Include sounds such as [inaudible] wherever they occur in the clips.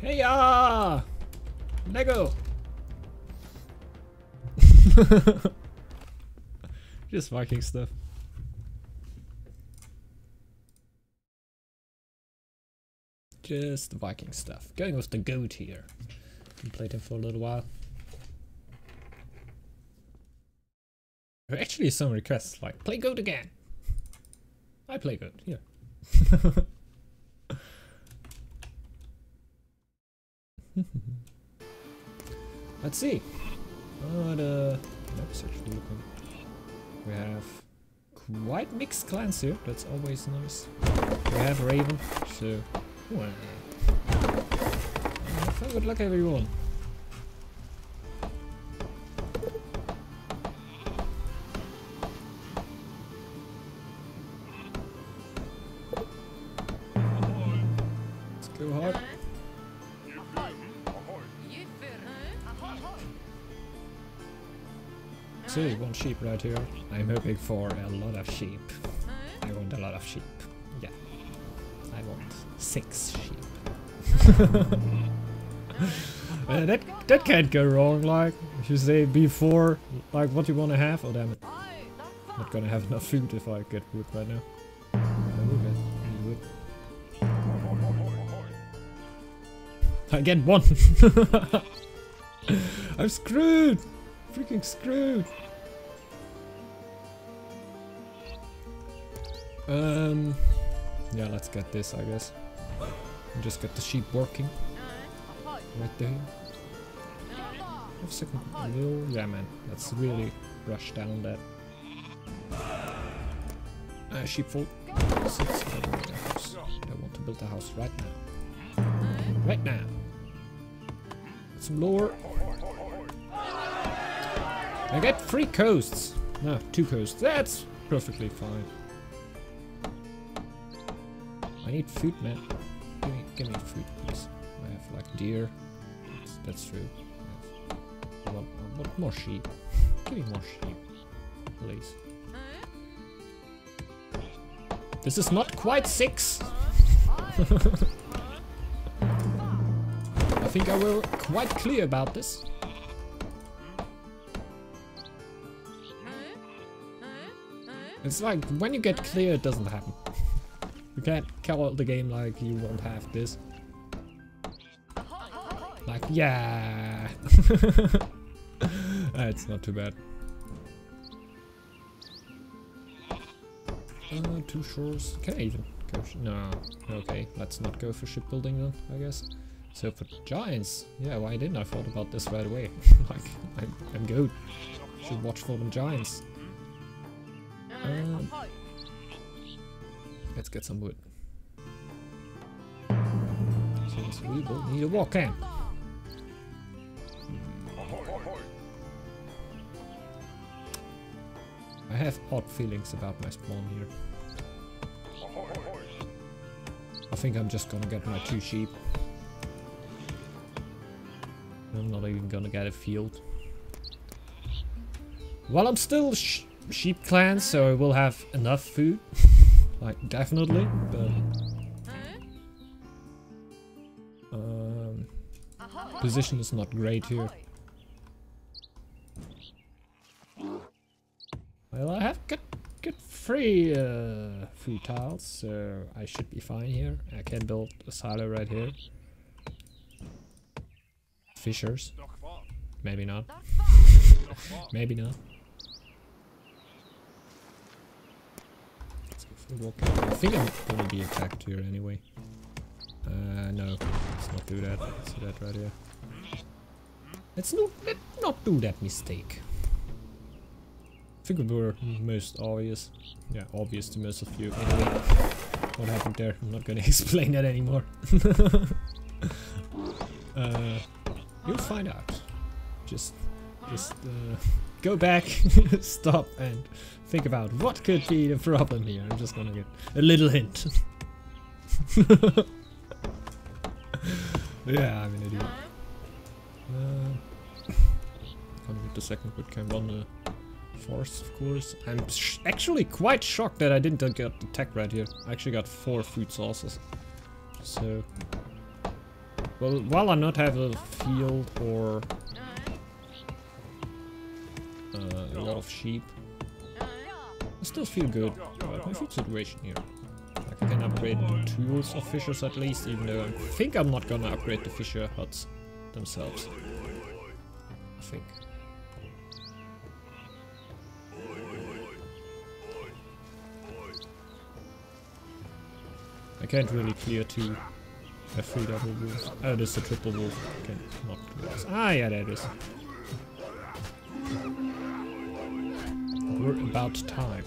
Hey ya! Lego! [laughs] Just Viking stuff. Just Viking stuff. Going with the goat here. Been played him for a little while. There are actually some requests like play goat again. I play goat, here. [laughs] [laughs] Let's see. Map's actually looking. We have quite mixed clans here. That's always nice. We have Raven, so well. Uh, good luck, everyone. So one sheep right here. I'm hoping for a lot of sheep. I want a lot of sheep. Yeah. I want six sheep. [laughs] Uh, that that can't go wrong. Like if you say before, like what you want to have. Oh damn it! I'm not gonna have enough food if I get wood right now. I get one. [laughs] I'm screwed. Freaking screwed. Um. Yeah, let's get this, I guess. And just get the sheep working right there. Have a second. Little, yeah, man. Let's really rush down that. Uh, sheepfold. I want. I want to build a house right now. Right now. Get some lore. I get three coasts. No, two coasts. That's perfectly fine. I need food, man. Give me, give me food, please. I have like deer. That's, that's true. I more sheep. Give me more sheep, please. This is not quite six. [laughs] I think I were quite clear about this. It's like, when you get clear, it doesn't happen. You can't call the game like you won't have this. Like, yeah. [laughs] Ah, it's not too bad. Uh, two shores. Can I even go? No. Okay, let's not go for shipbuilding then, I guess. So for giants, yeah, why didn't I thought about this right away? [laughs] like, I'm, I'm good. Should watch for them giants. Um, let's get some wood. Since we need a wood camp. I have odd feelings about my spawn here. I think I'm just gonna get my two sheep. I'm not even gonna get a field. Well, I'm still sh sheep clan, so I will have enough food. [laughs] like, definitely, but... Um, position is not great here. Well, I have good, good three uh, tiles, so I should be fine here. I can build a silo right here. Fishers. Maybe not. Maybe not. Let's go for a walk. I think I'm gonna be attacked here anyway. Uh, no. Let's not do that. Do that right here. Let's not, let not do that mistake. I think we were most obvious. Yeah, obvious to most of you. Anyway, what happened there? I'm not gonna [laughs] explain that anymore. [laughs] uh, you'll find out. Just, just uh, go back, [laughs] stop, and think about what could be the problem here. I'm just gonna get a little hint. [laughs] yeah, I'm an idiot. Uh, can't get the second wood can run the force, of course. I'm actually quite shocked that I didn't get the right here. I actually got four food sources. So... Well, while I not have a field or uh, a lot of sheep, I still feel good about my food situation here. I can upgrade the tools of fishers at least, even though I think I'm not gonna upgrade the fisher huts themselves. I think. I can't really clear two a three double wolves. Oh, there's a triple wolf. Okay, not wolves. Ah, yeah, there it is. We're about time.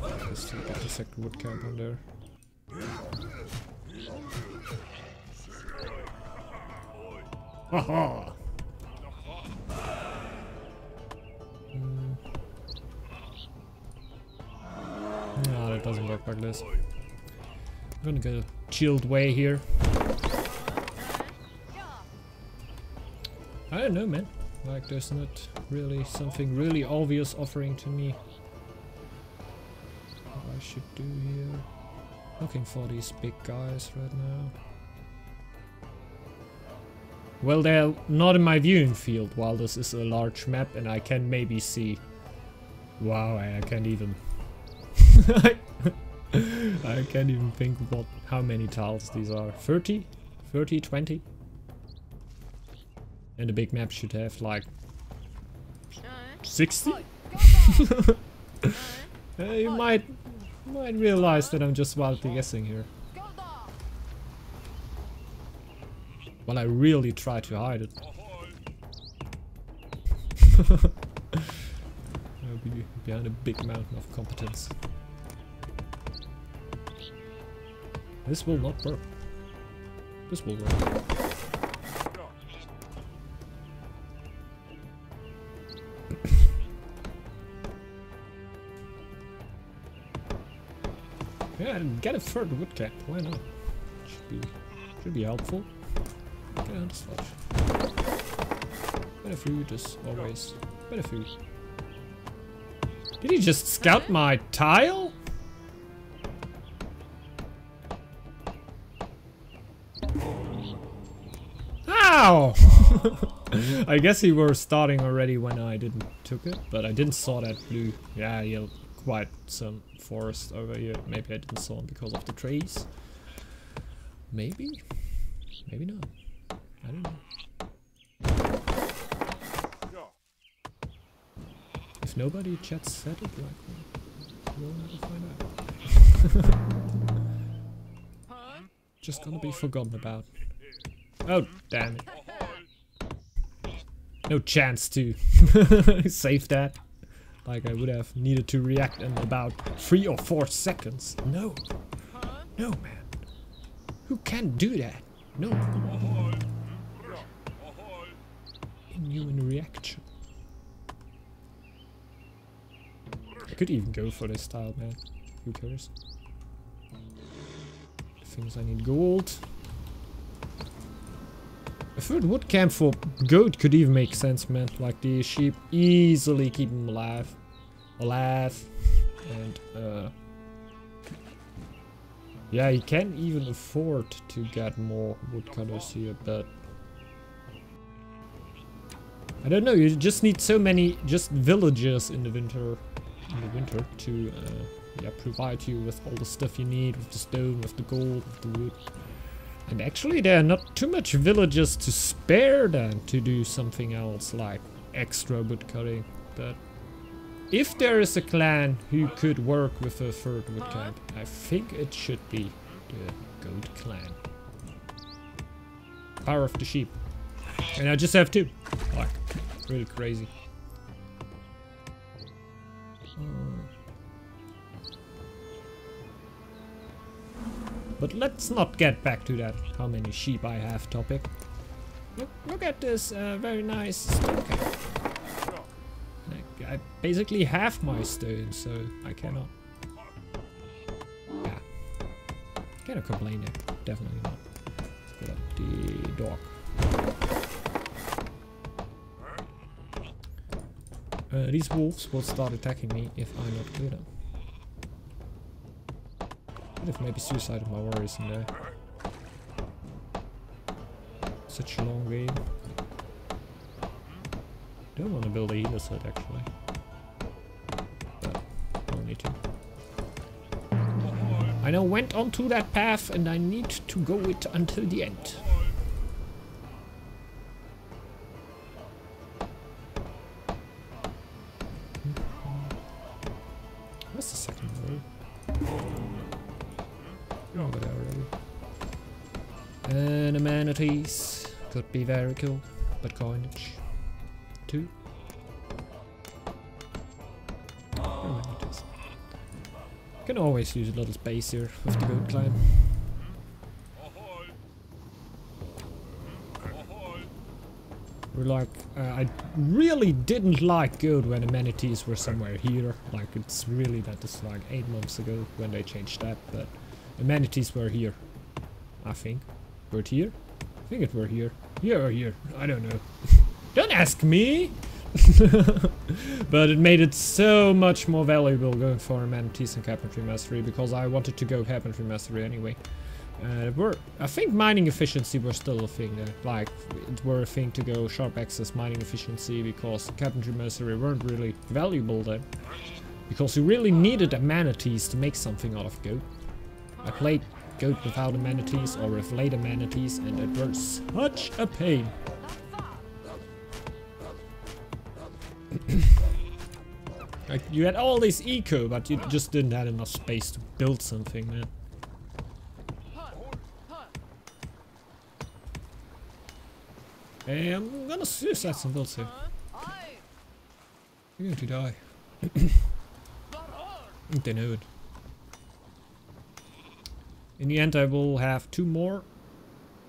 Let's get the second wood camp on there. [laughs] Haha! Mm. No, that doesn't work like this. I'm gonna go chilled way here. I don't know, man. Like, there's not really something really obvious offering to me. What I should do here. Looking for these big guys right now. Well, they're not in my viewing field while this is a large map and I can maybe see... Wow, I can't even... [laughs] [laughs] I can't even think what how many tiles these are. 30? 30, 20? And the big map should have like 60? [laughs] uh, you might might realize that I'm just wildly guessing here. Well, I really try to hide it. [laughs] I'll be behind a big mountain of competence. This will not work. This will work. [coughs] yeah, get a third wood camp. Why not? Should be should be helpful. Get on sludge. Better food as always. Better food. Did he just scout uh-huh. my tile? Ow! [laughs] I guess he were starting already when I didn't took it, but I didn't saw that blue. Yeah, yeah, quite some forest over here. Maybe I didn't saw him because of the trees. Maybe? Maybe not. I don't know. If nobody chats said it, like, we'll never find out. [laughs] Just gonna be forgotten about. Oh, damn it. No chance to [laughs] save that. Like I would have needed to react in about three or four seconds. No. No, man. Who can do that? No. Inhuman reaction. I could even go for this style, man. Who cares? Things I need gold. A third wood camp for goat could even make sense, man. Like the sheep easily keep them alive. Alive. And, uh... Yeah, you can't even afford to get more woodcutters here, but... I don't know, you just need so many just villagers in the winter in the winter to uh, yeah, provide you with all the stuff you need, with the stone, with the gold, with the wood. And actually there are not too much villages to spare then to do something else like extra wood cutting. But if there is a clan who could work with a third wood camp, I think it should be the goat clan. Power of the sheep. And I just have two. Like, really crazy. Hmm. But let's not get back to that how many sheep I have topic. Look, look at this uh, very nice stone. I, basically have my stone, so I cannot. Yeah. Cannot complain there. Definitely not. Let's up the dock. Uh, these wolves will start attacking me if I not kill them. Could have maybe suicided my worries in there. Such a long game. Don't want to build a healer set actually. But don't need to. I now went onto that path and I need to go it until the end. Hmm. What's the second row? Oh, already. And amenities could be very cool, but coinage too. Amenities. Can always use a little space here with the goat clan. We're like, uh, I really didn't like good when amenities were somewhere here. Like it's really that is like eight months ago when they changed that, but amenities were here. I think. Were it here? I think it were here. Here or here. I don't know. [laughs] don't ask me! [laughs] but it made it so much more valuable going for amenities and carpentry mastery because I wanted to go carpentry mastery anyway. Uh, were, I think mining efficiency was still a thing there. Like, it were a thing to go Sharp Axes mining efficiency because carpentry mastery weren't really valuable then. Because you really needed amenities to make something out of goat. I played goat without amenities or with late amenities and it was such a pain. [coughs] like, you had all this eco, but you just didn't have enough space to build something, man. I'm gonna suicide some builds here. You're going to die. [coughs] they know it. In the end, I will have two more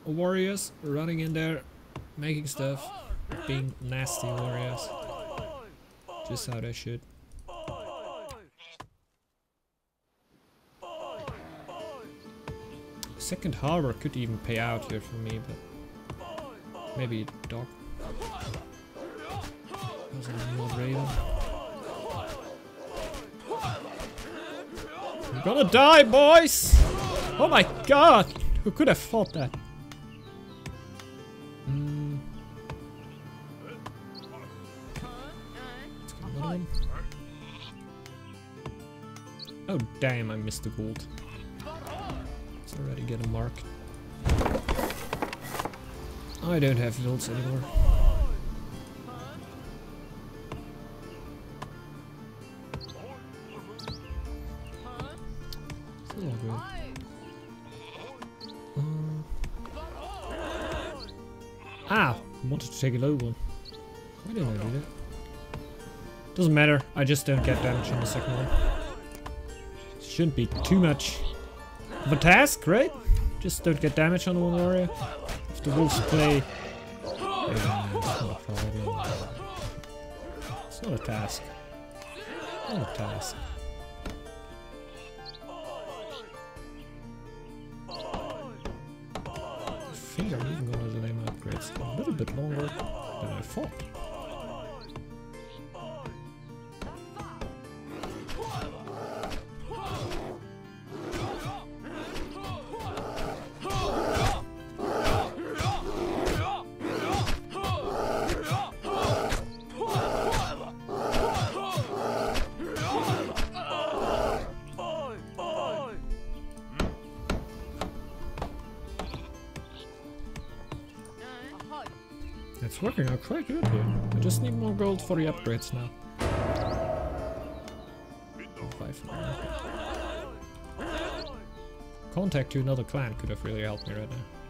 warriors running in there, making stuff, being nasty warriors. Just how they should. Second harbor could even pay out here for me, but maybe dog. You're gonna die, boys! Oh my god! Who could have thought that? Mm. Oh damn, I missed the gold. It's already getting marked. I don't have builds anymore. Take a low one. Why didn't I do that? Doesn't matter, I just don't get damage on the second one. Shouldn't be too much of a task, right? Just don't get damage on one area. If the wolves play... Yeah, it's not. It's not a task. Not a task. It's working out quite good here. I just need more gold for the upgrades now. Five. Contact to another clan could have really helped me right now.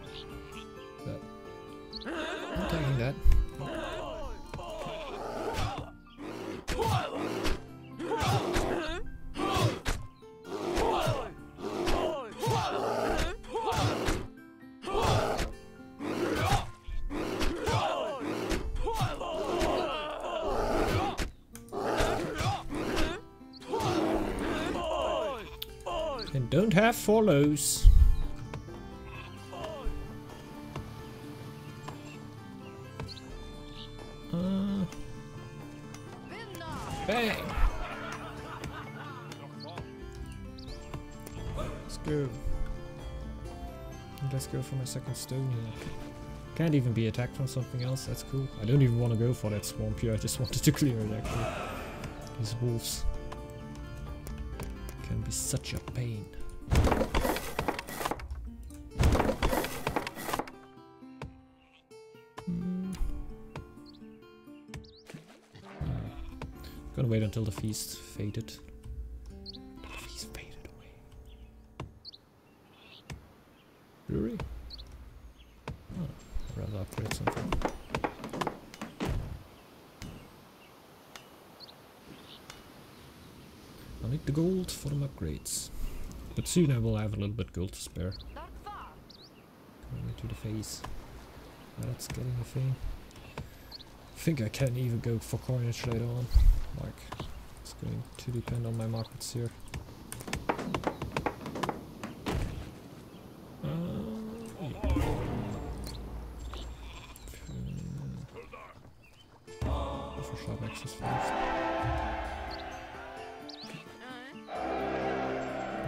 Follows. Uh, Bang! Let's go. Let's go for my second stone here. Can't even be attacked from something else, that's cool. I don't even want to go for that swamp here, I just [laughs] wanted to clear it actually. These wolves can be such a pain. Until the feast faded. The feast faded away. Brewery? Oh, I'd rather upgrade something. I'll need the gold for the upgrades. But soon I will have a little bit gold to spare. Going into the phase. Ah, that's getting a thing. I think I can even go for coinage later on. Like, it's going to depend on my markets here. Uh.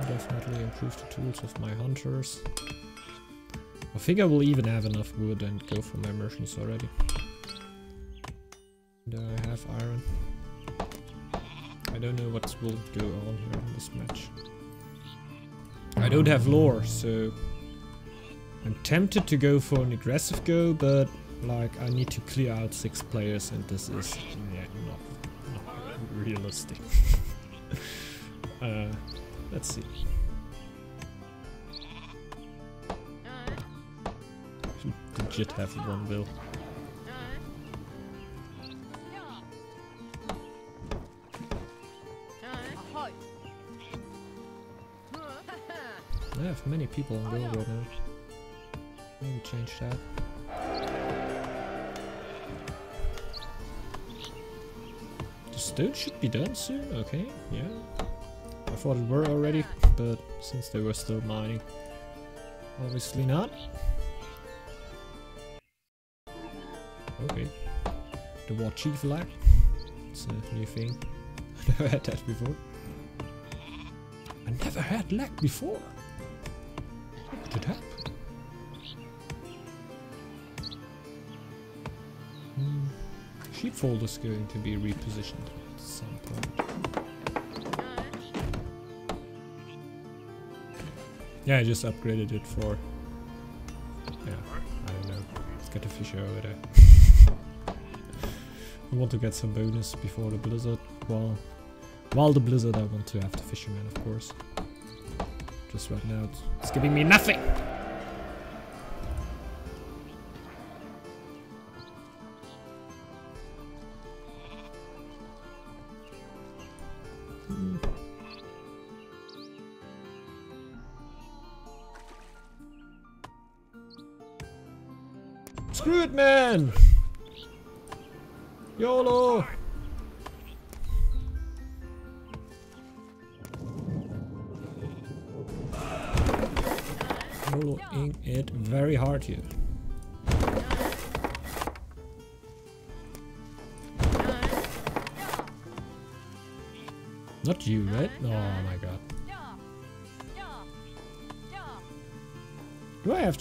Definitely improve the tools of my hunters. I think I will even have enough wood and go for my merchants already. Don't know what will go on here in this match. I don't have lore, so I'm tempted to go for an aggressive go, but like I need to clear out six players and this is yeah, not, not realistic. [laughs] uh, let's see. Should legit have one bill. Many people on go right now. Maybe change that. The stone should be done soon, okay, yeah. I thought it were already, but since they were still mining, obviously not. Okay. The War Chief lag. It's a new thing. [laughs] I never had that before. I never had lag before. Could happen? Hmm. Sheepfold is going to be repositioned at some point. Yeah, I just upgraded it for... Yeah, I don't know. Let's get a fisher over there. [laughs] I want to get some bonus before the blizzard. While, while the blizzard, I want to have the fisherman, of course. Just right now, it's, it's giving me nothing!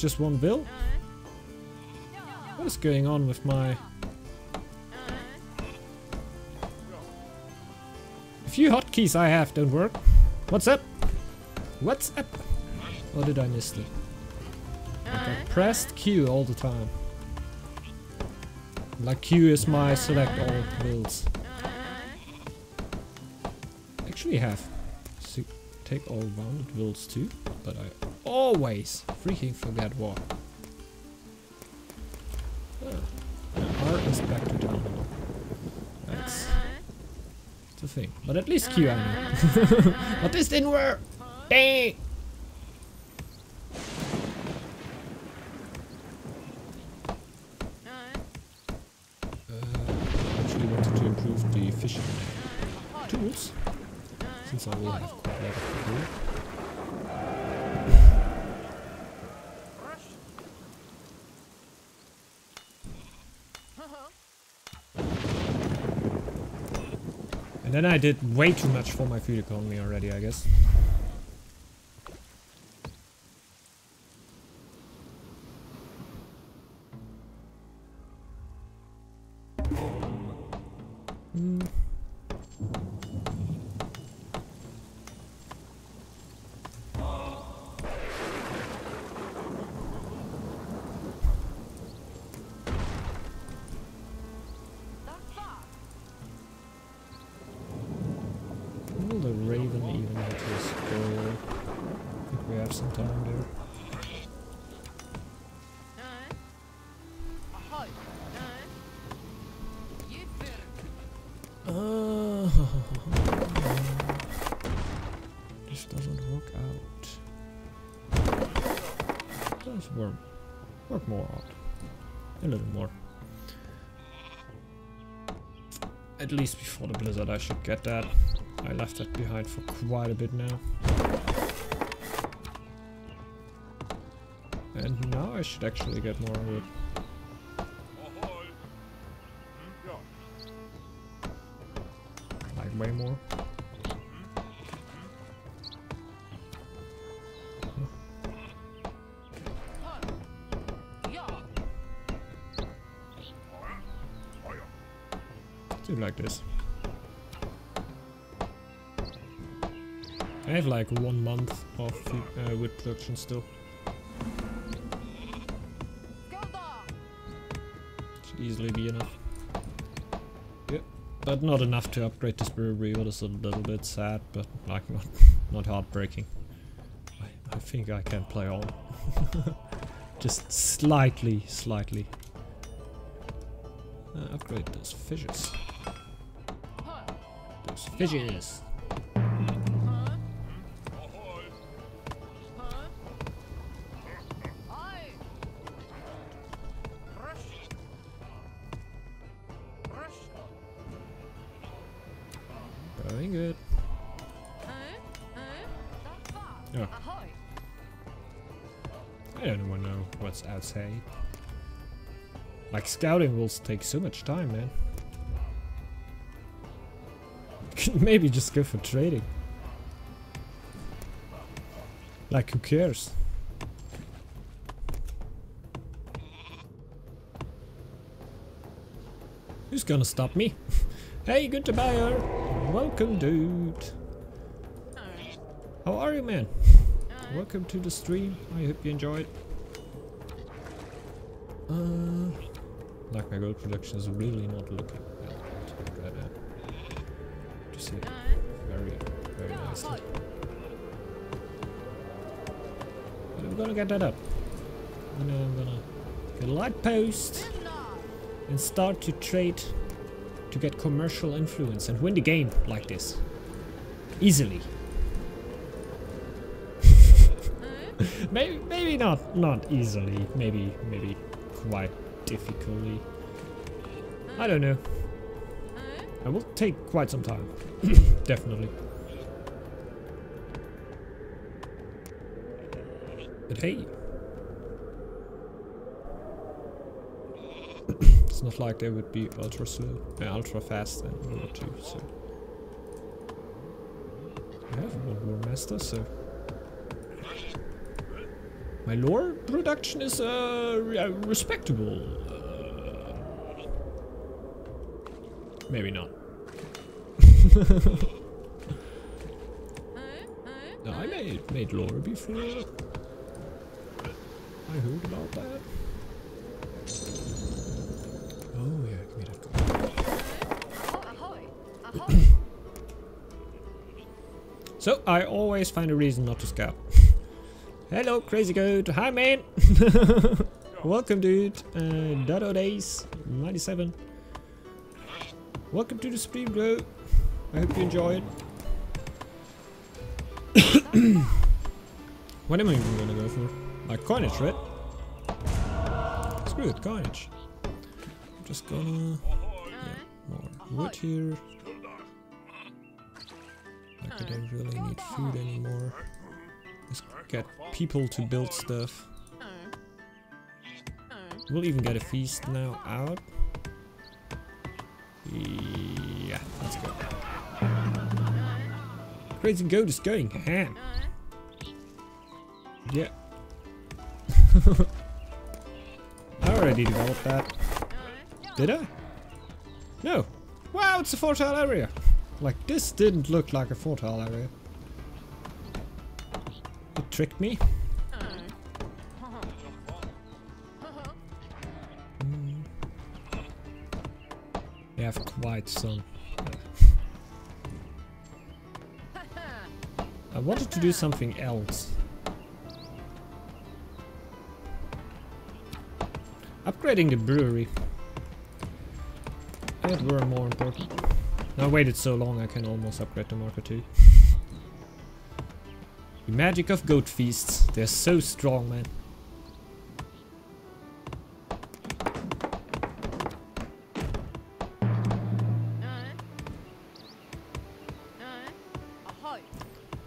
Just one bill? What is going on with my... The few hotkeys I have don't work. What's up? What's up? Or did I miss it? Like I pressed Q all the time. Like Q is my select all builds. Actually have take all rounded builds too, but I always freaking forget what. Ah, R is back to down. That's the thing. But at least Q I know. but this didn't work! Dang! And then I did way too much for my food economy already, I guess. Let's work, work more out. A little more. At least before the blizzard I should get that. I left that behind for quite a bit now. And now I should actually get more of it. Like way more. This. I have like one month of uh, wood production still. Should easily be enough. Yep, but not enough to upgrade this brewery, what is a little bit sad, but like not, [laughs] not heartbreaking. I, I think I can play on. [laughs] Just slightly, slightly. Uh, upgrade those fishes. Fishes. Good. I don't know what's outside. Like scouting will take so much time, man. [laughs] Maybe just go for trading. Like who cares? Who's gonna stop me? [laughs] hey, good to buyer. Welcome, dude. How are you, man? Welcome to the stream. I hope you enjoyed. Uh, like my gold production is really not looking But I'm gonna get that up. And then I'm gonna get a light post and start to trade to get commercial influence and win the game like this. Easily. [laughs] maybe maybe not not easily. Maybe maybe quite difficultly. I don't know. It will take quite some time. [coughs] Definitely. But hey. [coughs] it's not like they would be ultra slow, uh, ultra fast and World War 2, so. I have World War Master, so. My lore production is uh, uh respectable. Uh, maybe not. [laughs] no, I made made lore before. I heard about that. Oh yeah, give me that gold. So I always find a reason not to scout. [laughs] Hello, crazy goat. Hi, man. [laughs] Welcome, dude. Uh, Dodo Days 97. Welcome to the stream, bro. I hope you enjoyed. [coughs] what am I even gonna go for? Like coinage, right? Screw it, coinage. I'm just gonna yeah, more wood here. Like I don't really need food anymore. Let's get people to build stuff. We'll even get a feast now out. Yeah, let's go. Crazy Goat is going ham. Yeah. [laughs] I already developed that. Did I? No. Wow, it's a fertile area. Like, this didn't look like a fertile area. It tricked me. Mm. Have quite some. [laughs] I wanted to do something else. Upgrading the brewery. That were more important. I waited so long I can almost upgrade the marker too. [laughs] the magic of goat feasts. They're so strong, man.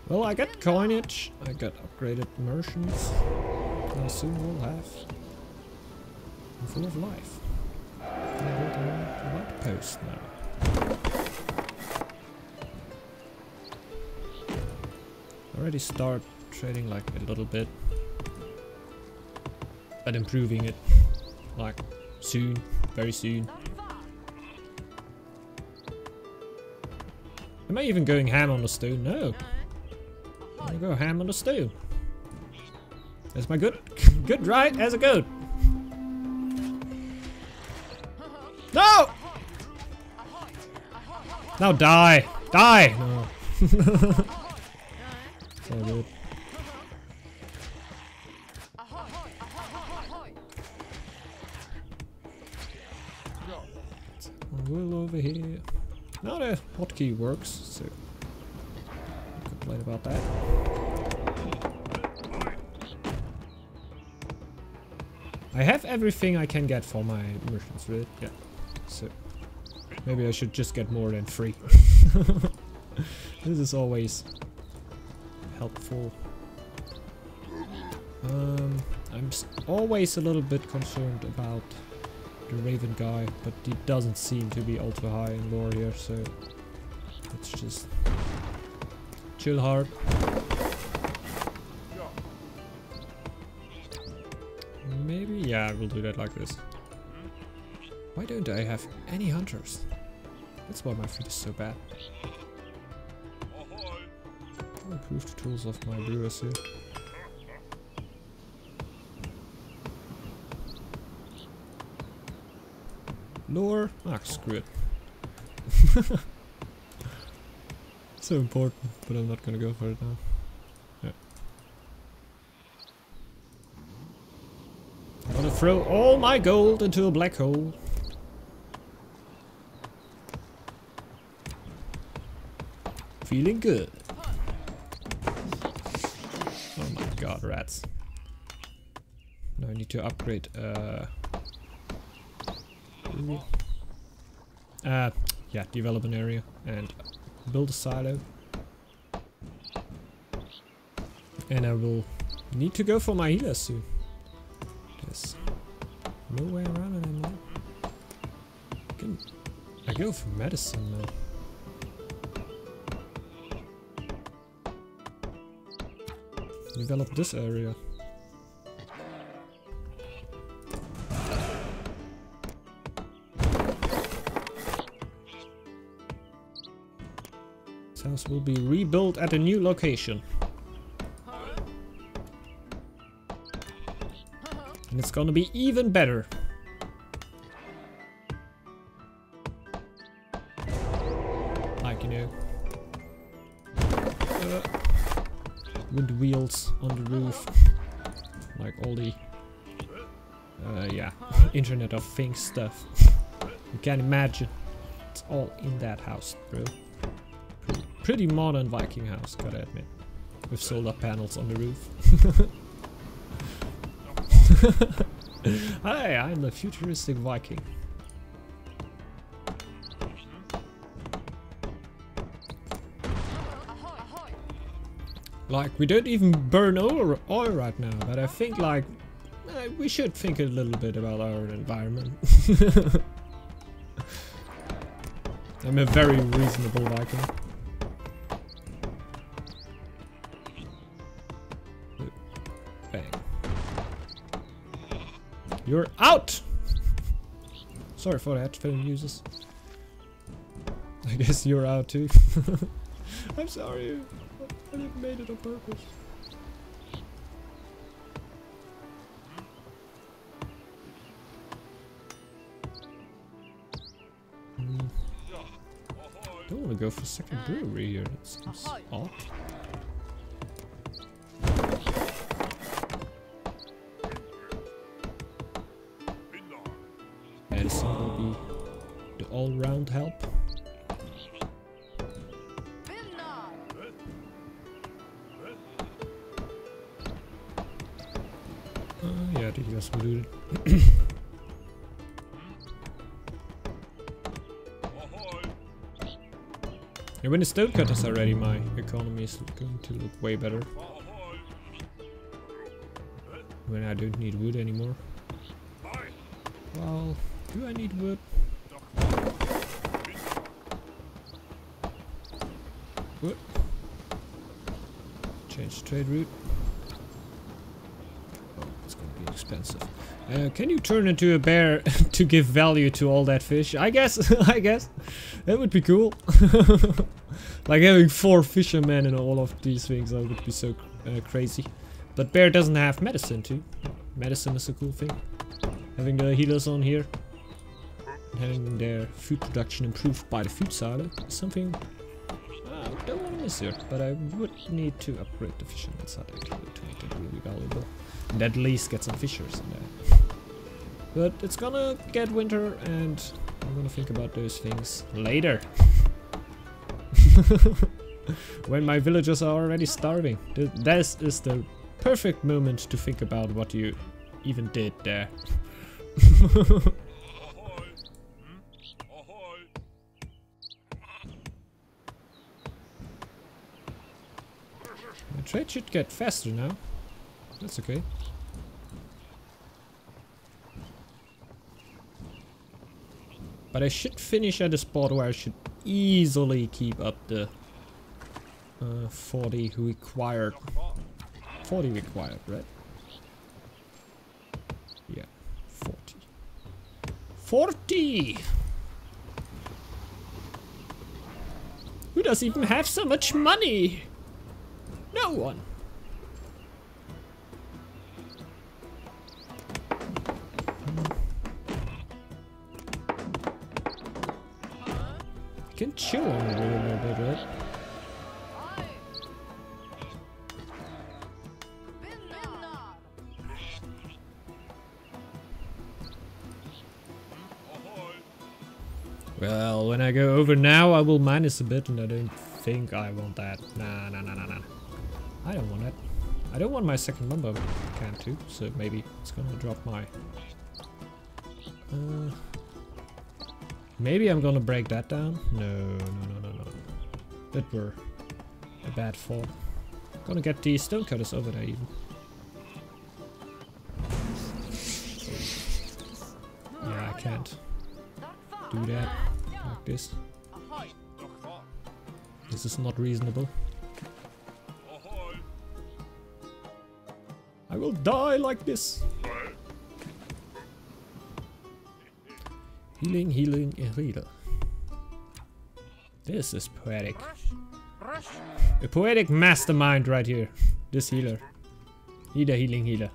Well, I got coinage, I got upgraded merchants, and soon we'll have full of life. What post now? Already start trading like a little bit, but improving it like soon, very soon. Am I even going ham on the stone? No. Gonna go ham on the stone. That's my good, [laughs] good right as a goat. No! Now die! Die! No. [laughs] so good. Will over here. Now the hotkey works, so complain about that. I have everything I can get for my merchants, really. Yeah. So maybe I should just get more than three. [laughs] this is always helpful. Um, I'm always a little bit concerned about the Raven guy, but he doesn't seem to be ultra high in lore here, so let's just chill hard. Maybe, yeah, we'll do that like this. Why don't I have any hunters? That's why my feed is so bad. I'll improve the tools of my brewers here. Lore? Ah, screw it. [laughs] so important, but I'm not gonna go for it now. Yeah. I'm gonna throw all my gold into a black hole. Feeling good. Oh my god, rats. Now I need to upgrade, uh... Uh, yeah, develop an area and build a silo. And I will need to go for my healer soon. There's no way around it anymore. I, can, I go for medicine now. Develop this area. This house will be rebuilt at a new location. And it's gonna be even better. Internet of Things stuff. you can imagine. It's all in that house, bro. Pretty, pretty modern Viking house, gotta admit. With solar panels on the roof. [laughs] Hi, I'm the futuristic Viking. Like, we don't even burn oil, oil right now, but I think, like, I, we should think a little bit about our environment. [laughs] I'm a very reasonable Viking. Bang. You're out! Sorry for that, film users. I guess you're out too. [laughs] I'm sorry. I didn't made it on purpose. Go for second brewery here. That seems odd. When the stone cutters are ready, my economy is going to look way better. When I don't need wood anymore. Well, do I need wood? Wood. Change trade route. Oh, it's gonna be expensive. Uh, can you turn into a bear [laughs] to give value to all that fish? I guess, [laughs] I guess. That would be cool. [laughs] like having four fishermen and all of these things, that would be so uh, crazy. But bear doesn't have medicine too. Medicine is a cool thing. Having the healers on here. And having their food production improved by the food silo is something I don't want to miss here. But I would need to upgrade the fisherman side actually to make it really valuable. And at least get some fishers in there. But it's gonna get winter and I'm gonna think about those things later. [laughs] when my villagers are already starving. Th this is the perfect moment to think about what you even did there. [laughs] The trade should get faster now. That's okay. But I should finish at a spot where I should easily keep up the uh, 40 required. 40 required, right? Yeah, 40. 40! Who does even have so much money? No one. Can chill on it a little bit, right? Well, when I go over now, I will minus a bit, and I don't think I want that. Nah, nah, nah, nah, nah. I don't want that. I don't want my second number camp too, so maybe it's gonna drop my... Uh, maybe I'm gonna break that down? No, no, no, no, no. That were a bad fall. Gonna get the stone cutters over there even. Yeah, I can't do that like this. This is not reasonable. I will die like this. Healing, healing, healer. This is poetic. A poetic mastermind right here. This healer. He the healing healer.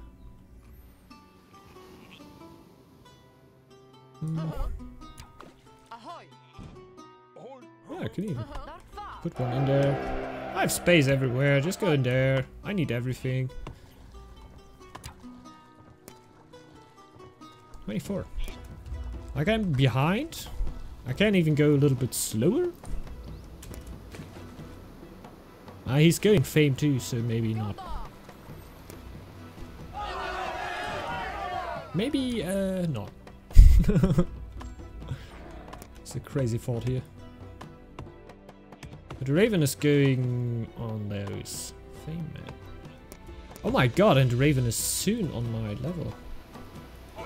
Hmm. Yeah, I can even put one in there. I have space everywhere. Just go in there. I need everything. 24. Like I'm behind. I can't even go a little bit slower. Ah, he's going fame too, so maybe not. Maybe, uh, not. [laughs] it's a crazy fault here. But Raven is going on those fame man. Oh my god, and Raven is soon on my level.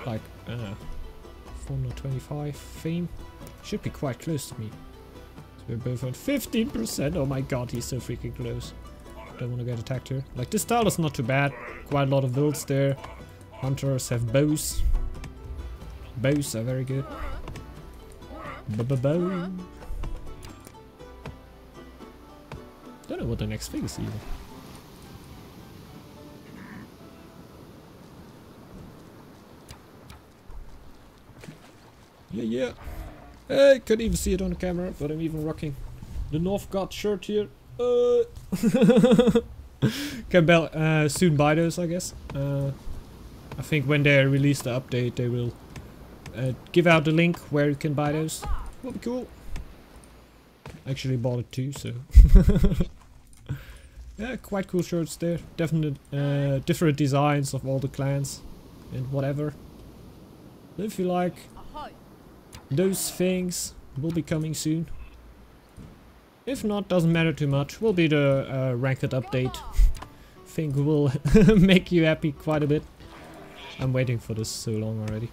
Like, uh, 425 fame. Should be quite close to me. So we're both on 15%. Oh my god, he's so freaking close. Don't want to get attacked here. Like, this style is not too bad. Quite a lot of builds there. Hunters have bows. Bows are very good. B-b-bow. Don't know what the next thing is even. Yeah, yeah. Hey, couldn't even see it on the camera, but I'm even rocking the North Northgard shirt here. Uh. [laughs] Can uh, soon buy those, I guess. Uh, I think when they release the update, they will uh, give out the link where you can buy those. Will be cool. I actually bought it too, so. [laughs] yeah, quite cool shirts there. Definite, uh, different designs of all the clans and whatever. If you like those things, will be coming soon. If not, doesn't matter too much. Will be the uh, ranked update. Think will [laughs] make you happy quite a bit. I'm waiting for this so long already.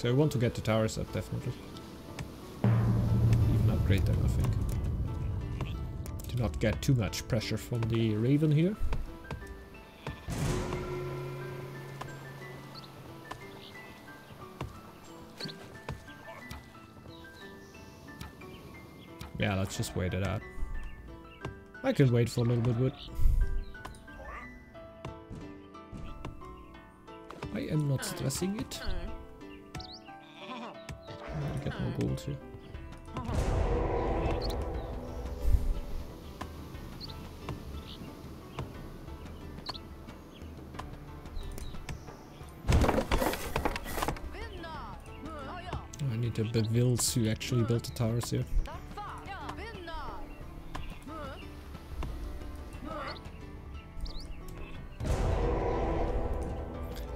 So I want to get the towers up definitely. Even upgrade them I think. Do not get too much pressure from the Raven here. Yeah, let's just wait it out. I can wait for a little bit, but... I am not oh. stressing it. I need the Bevils who actually built the towers here.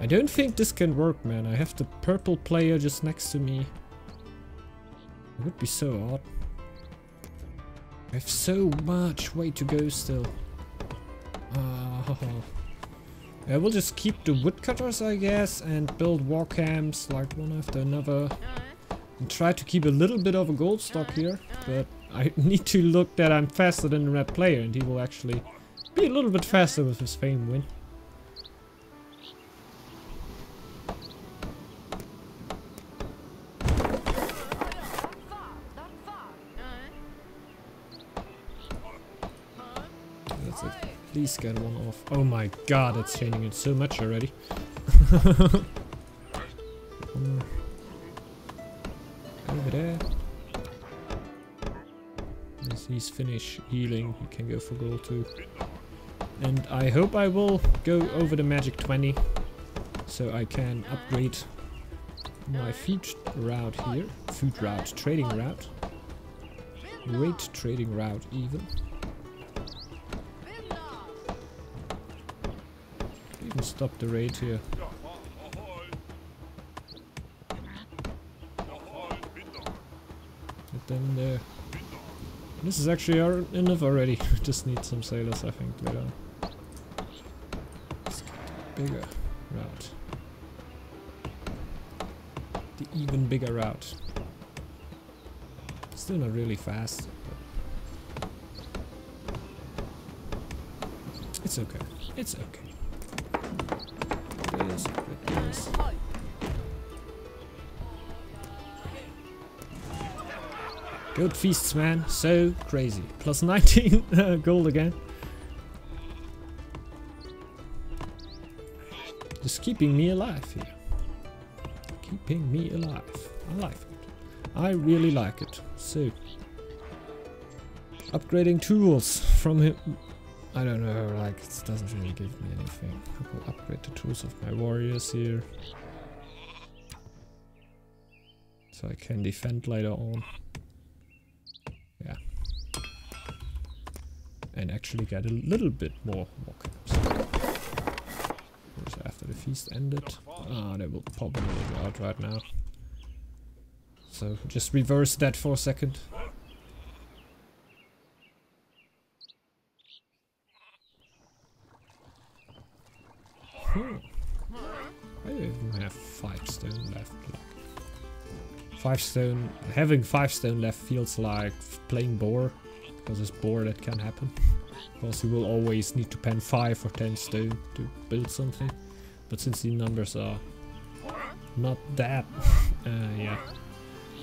I don't think this can work, man. I have the purple player just next to me. Would be so odd. I have so much way to go still. Uh, [laughs] I will just keep the woodcutters, I guess, and build war camps like one after another. And try to keep a little bit of a gold stock here, but I [laughs] need to look that I'm faster than the red player, and he will actually be a little bit faster with his fame win. Least get one off. Oh my god, it's changing it so much already. [laughs] Over there. As he's finished healing, he can go for gold too. And I hope I will go over the magic 20 so I can upgrade my food route here. Food route, trading route. Great trading route even. Stop the raid here. Get them there. This is actually enough already. [laughs] Just need some sailors, I think, later. Let's get bigger route. The even bigger route. Still not really fast. It's okay. It's okay is. Good feasts, man. So crazy. Plus 19 [laughs] uh, gold again. Just keeping me alive here. Keeping me alive. I like it. I really like it. So, upgrading tools from him I don't know, like, it doesn't really give me anything. I will upgrade the tools of my warriors here. So I can defend later on. Yeah. And actually get a little bit more after the feast ended. Ah, they will probably go out right now. So just reverse that for a second. I even have five stone left. Five stone, having five stone left feels like playing boar, because it's boar that can happen. Because you will always need to pen five or ten stone to build something. But since the numbers are not that, uh, yeah.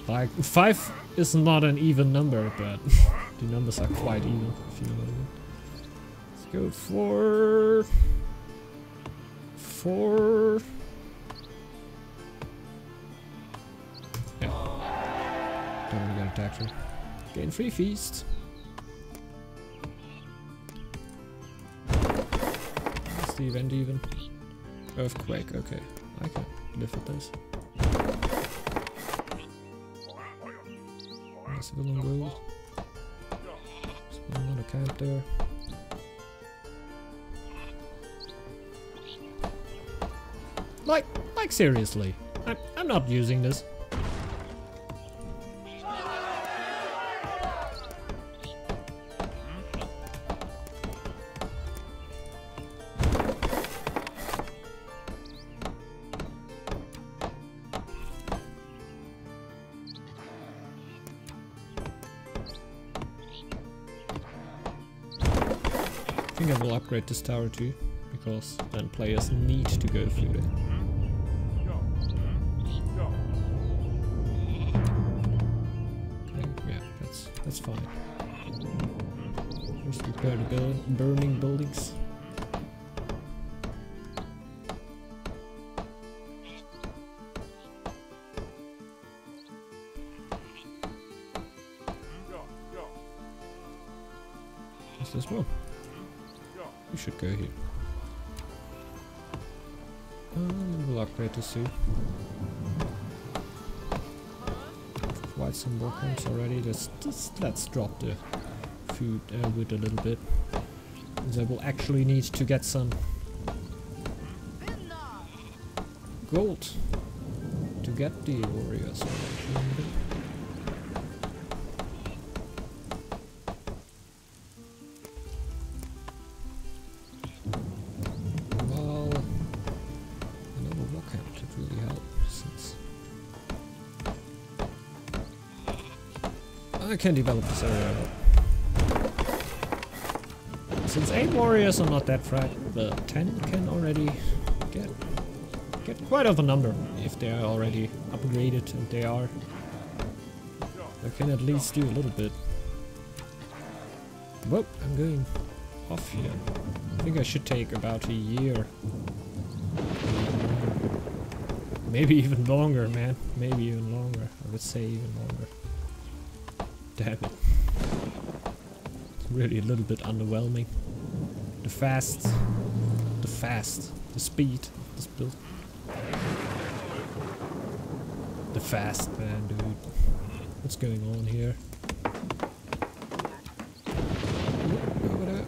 Like, five is not an even number, but [laughs] the numbers are quite even, if you know what I mean. Let's go for... For... Yeah. Don't to get attacked here. Gain free feast. The event even? Earthquake, okay. I can live with this. Civilian gold. Still not a camp there. Like, like seriously. I'm, I'm not using this. I think I will upgrade this tower too, because then players need to go through it. Fine. First repair the buil burning buildings. What's this one? We should go here. Um, we'll upgrade this too. Quite some more camps already. Just, just let's drop the food uh, wood a little bit. I will actually need to get some gold to get the warriors. Can develop this area. But since eight warriors are not that fragile, the ten can already get get quite of a number if they are already upgraded, and they are. I can at least do a little bit. Whoa, I'm going off here. I think I should take about a year. Maybe even longer, man. Maybe even longer. I would say even longer. It. It's really a little bit underwhelming. The fast. The fast. The speed this build. The fast, man, dude. What's going on here? There.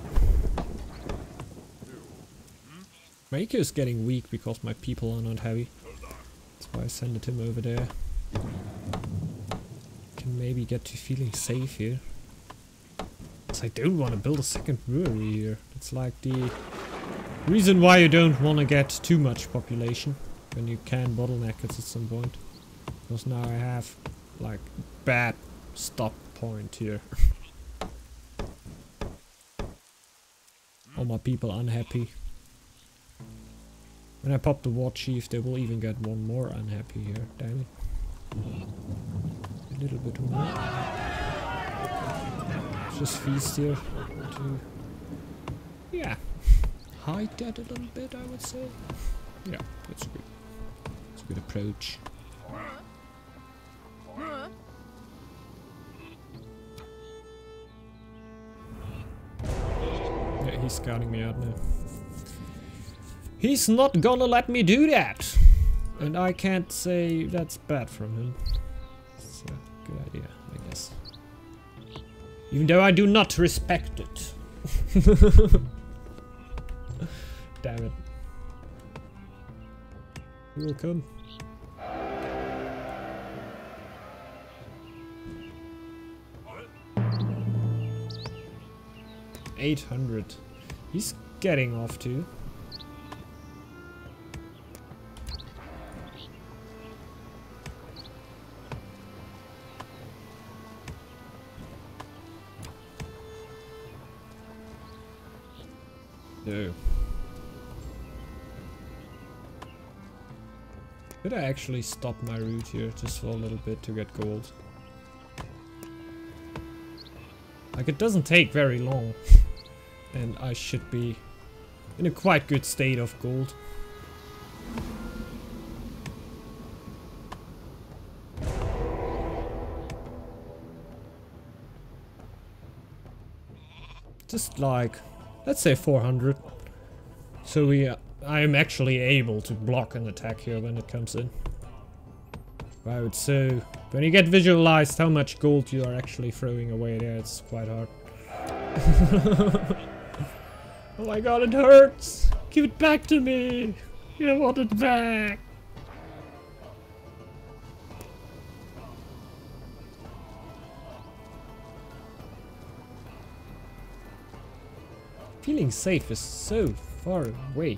Maker is getting weak because my people are not heavy. That's why I sent him over there. Maybe get to feeling safe here. I don't want to build a second brewery here. It's like the reason why you don't want to get too much population when you can bottleneck it at some point. Because now I have like bad stop point here. All my people unhappy. When I pop the war chief, they will even get one more unhappy here. Damn it. Little bit more. Just feast here to yeah hide that a little bit. I would say. Yeah, that's good. That's a good approach. Yeah, he's scouting me out now. He's not gonna let me do that! And I can't say that's bad from him. Even though I do not respect it. [laughs] Damn it. He will come. Eight hundred. He's getting off too. No. Could I actually stop my route here just for a little bit to get gold? Like it doesn't take very long [laughs] and I should be in a quite good state of gold. Just like, let's say 400. So we, uh, I am actually able to block an attack here when it comes in. Right, so when you get visualized how much gold you are actually throwing away there, it's quite hard. [laughs] oh my god, it hurts! Give it back to me! I want it back! Safe is so far away.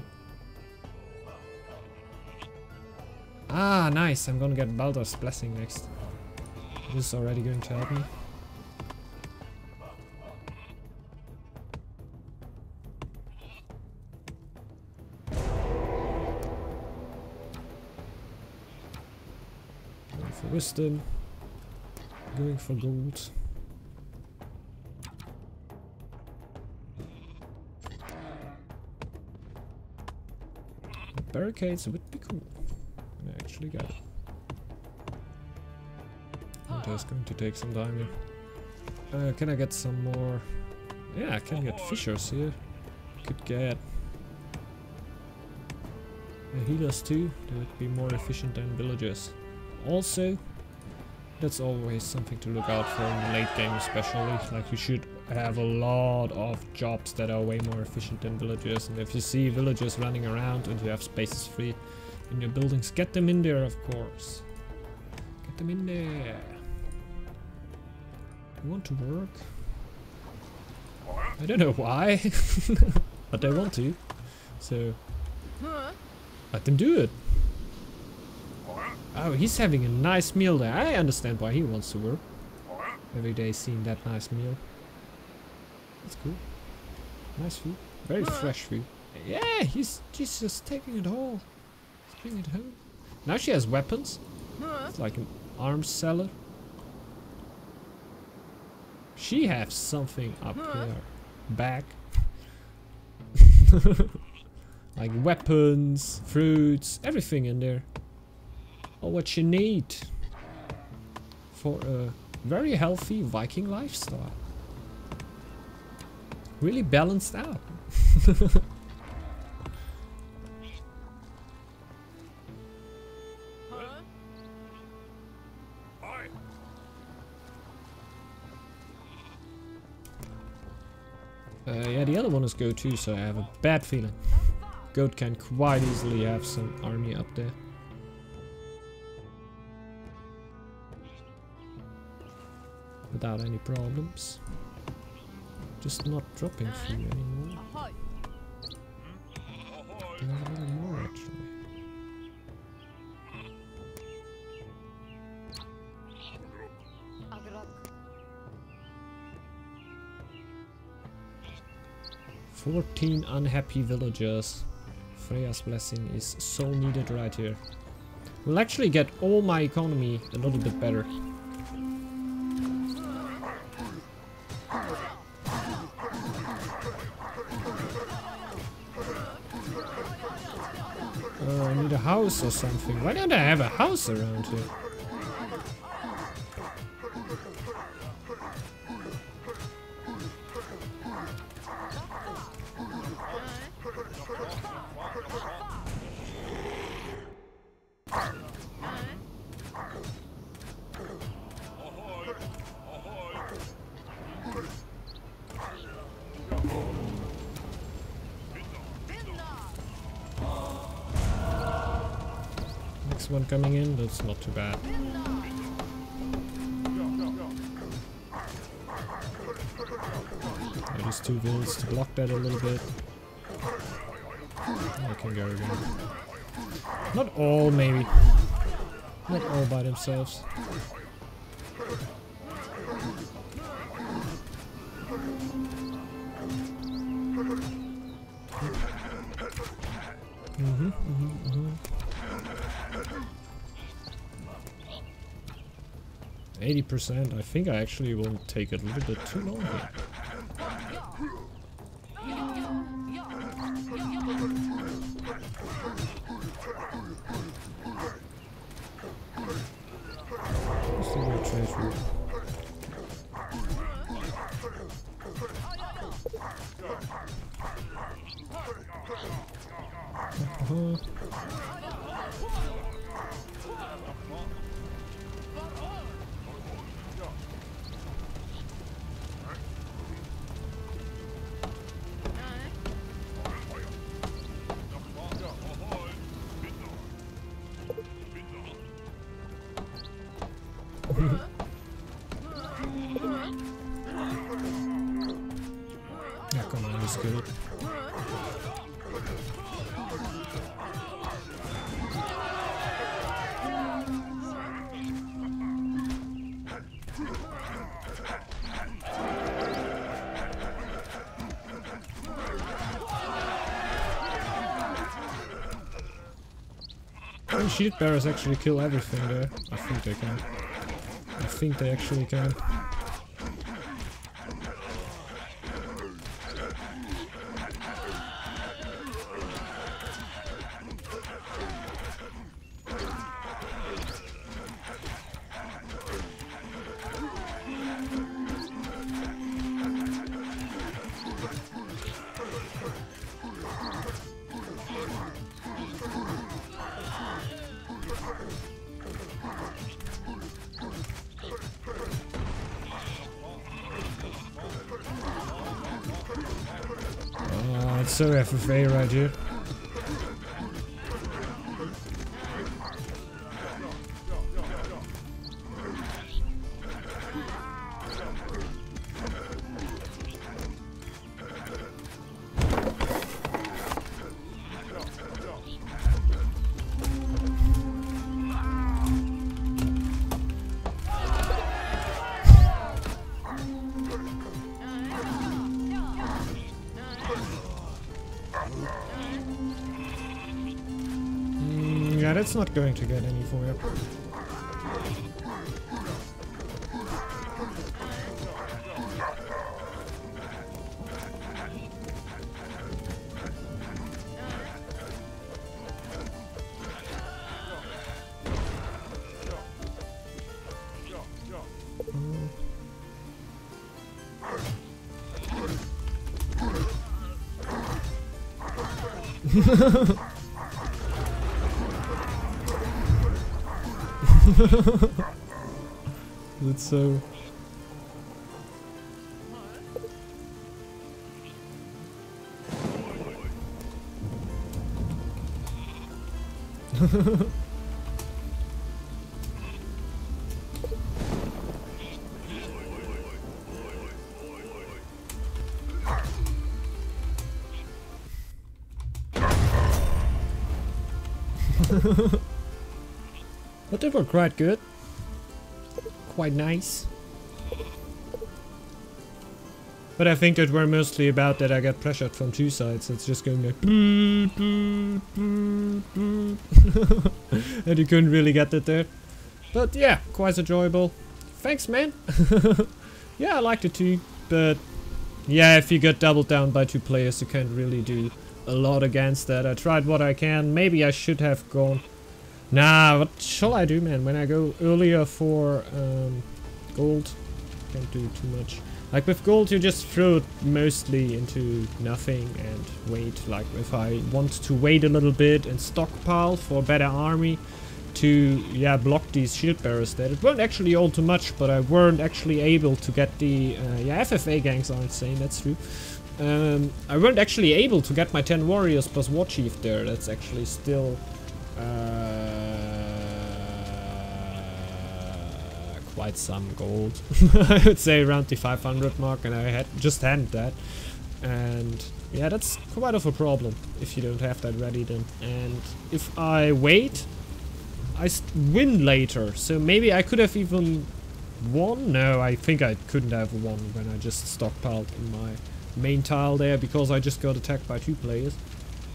Ah, nice. I'm gonna get Baldur's Blessing next. This is already going to help me. Going for wisdom. Going for gold. Barricades would be cool. I actually got it. And that's going to take some time here. Uh, can I get some more? Yeah, I can get fishers here. Could get healers too. They would be more efficient than villagers. Also, that's always something to look out for in the late game especially. Like you should have a lot of jobs that are way more efficient than villagers. And if you see villagers running around and you have spaces free in your buildings, get them in there of course. Get them in there. You want to work? I don't know why, [laughs] but they want to. So, let them do it. Oh, he's having a nice meal there. I understand why he wants to work. Every day seeing that nice meal. That's cool. Nice food. Very fresh food. Yeah, he's, he's just taking it all. He's bringing it home. Now she has weapons. It's like an arms seller. She has something up here. Back. [laughs] like weapons, fruits, everything in there or what you need for a very healthy Viking lifestyle. Really balanced out. [laughs] Uh, yeah, the other one is Go too, so I have a bad feeling. Goat can quite easily have some army up there. without any problems. Just not dropping food anymore. a little more actually. Fourteen unhappy villagers. Freya's blessing is so needed right here. Will actually get all my economy a little bit better. House or something. Why don't I have a house around here? Too bad. There's two vills to block that a little bit. I can go again. Not all, maybe. Not all by themselves. 80%. I think I actually will take a little bit too long here. What's the shield bearers actually kill everything there? I think they can. I think they actually can. It's so FFA right here. Mm, not going to get any for you. [laughs] But they were quite good. Quite nice. But I think that were mostly about that I got pressured from two sides. It's just going like... [laughs] And you couldn't really get that there. But yeah, quite enjoyable. Thanks, man. [laughs] yeah, I liked it too. But yeah, if you get doubled down by two players, you can't really do a lot against that. I tried what I can. Maybe I should have gone... Nah, what shall I do, man? When I go earlier for um, gold, can't do too much. Like with gold, you just throw it mostly into nothing and wait. Like if I want to wait a little bit and stockpile for a better army to, yeah, block these shield bearers that it weren't actually all too much, but I weren't actually able to get the, uh, yeah, FFA gangs are insane, that's true. Um, I weren't actually able to get my 10 warriors plus war chief there. That's actually still uh, quite some gold. [laughs] I would say around the 500 mark, and I had just hadn't that. And yeah, that's quite of a problem if you don't have that ready then. And if I wait, I win later. So maybe I could have even won. No, I think I couldn't have won when I just stockpiled in my main tile there because I just got attacked by two players.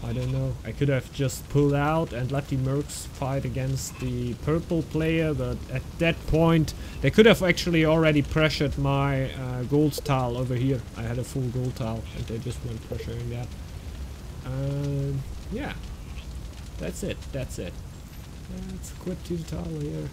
I don't know. I could have just pulled out and let the mercs fight against the purple player, but at that point they could have actually already pressured my uh, gold tile over here. I had a full gold tile and they just weren't pressuring that. Um, yeah. That's it. That's it. Let's quit the tile here.